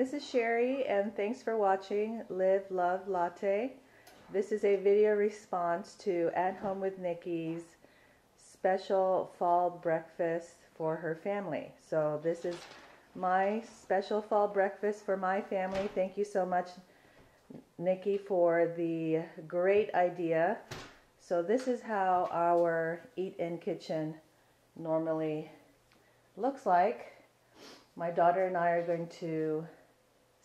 this is Cherie, and thanks for watching Live Love Latte. This is a video response to At Home with Nikki's special fall breakfast for her family. So this is my special fall breakfast for my family. Thank you so much, Nikki, for the great idea. So this is how our eat-in kitchen normally looks like. My daughter and I are going to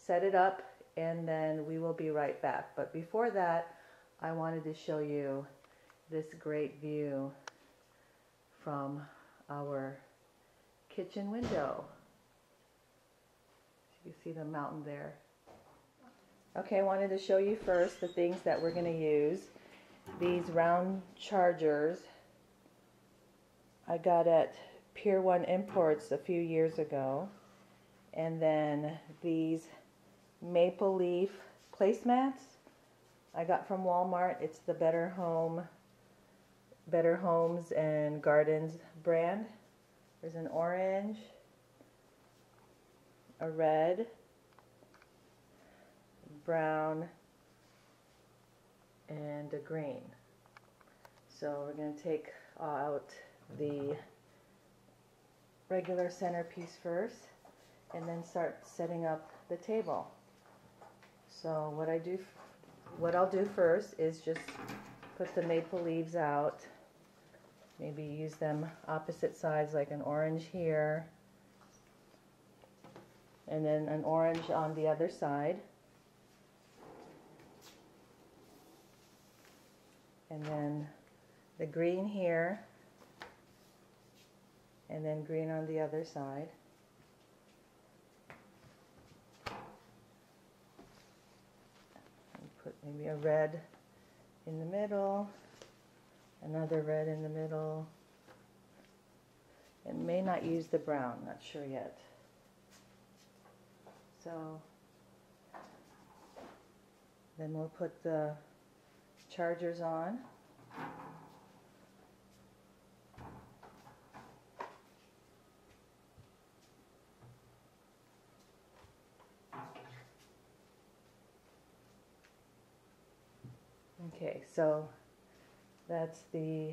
set it up and then we will be right back. But before that, I wanted to show you this great view from our kitchen window. You see the mountain there. Okay, I wanted to show you first the things that we're going to use. These round chargers I got at Pier 1 Imports a few years ago. And then these maple leaf placemats I got from Walmart. It's the Better Home, Better Homes and Gardens brand. There's an orange, a red, brown, and a green. So we're going to take out the regular centerpiece first and then start setting up the table. So what I do, what I'll do first is just put the maple leaves out. Maybe use them opposite sides like an orange here and then an orange on the other side. And then the green here and then green on the other side. And put maybe a red in the middle, another red in the middle, and may not use the brown, not sure yet. So then we'll put the chargers on. Okay, so that's the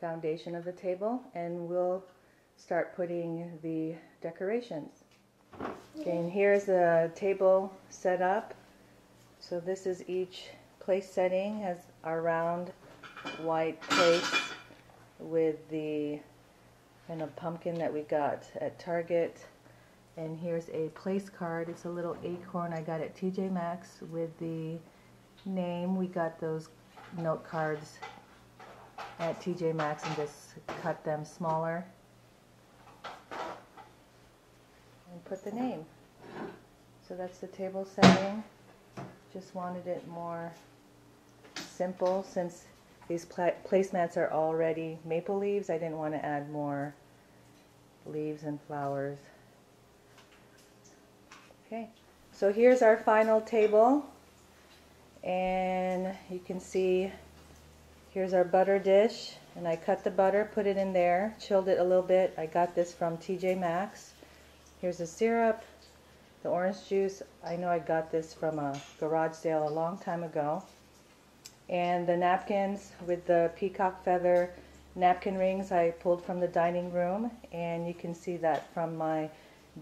foundation of the table and we'll start putting the decorations. Okay, and here's the table set up. So this is each place setting has our round white place with the kind of pumpkin that we got at Target. And here's a place card. It's a little acorn I got at TJ Maxx with the name. We got those note cards at TJ Maxx and just cut them smaller and put the name. So that's the table setting. Just wanted it more simple since these placemats are already maple leaves. I didn't want to add more leaves and flowers. Okay, so here's our final table and you can see here's our butter dish. And I cut the butter put it in there chilled it a little bit. I got this from TJ Maxx. Here's the syrup the orange juice. I know I got this from a garage sale a long time ago. And the napkins with the peacock feather napkin rings I pulled from the dining room. And you can see that from my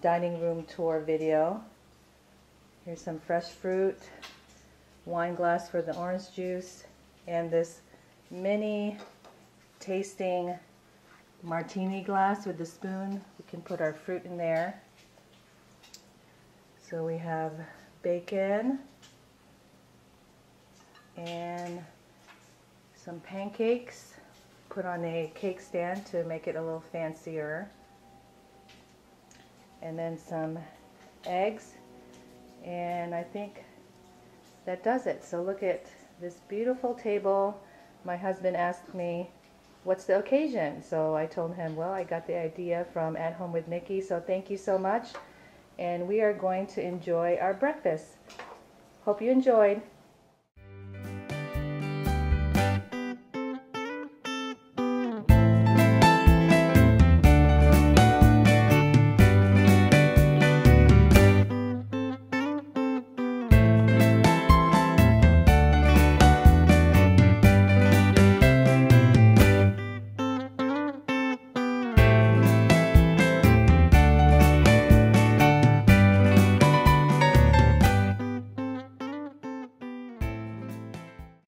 dining room tour video. Here's some fresh fruit wine glass for the orange juice, and this mini tasting martini glass with the spoon. We can put our fruit in there. So we have bacon and some pancakes put on a cake stand to make it a little fancier. And then some eggs. And I think that does it. So look at this beautiful table. My husband asked me, what's the occasion? So I told him, well, I got the idea from At Home with Nikki, so thank you so much. And we are going to enjoy our breakfast. Hope you enjoyed.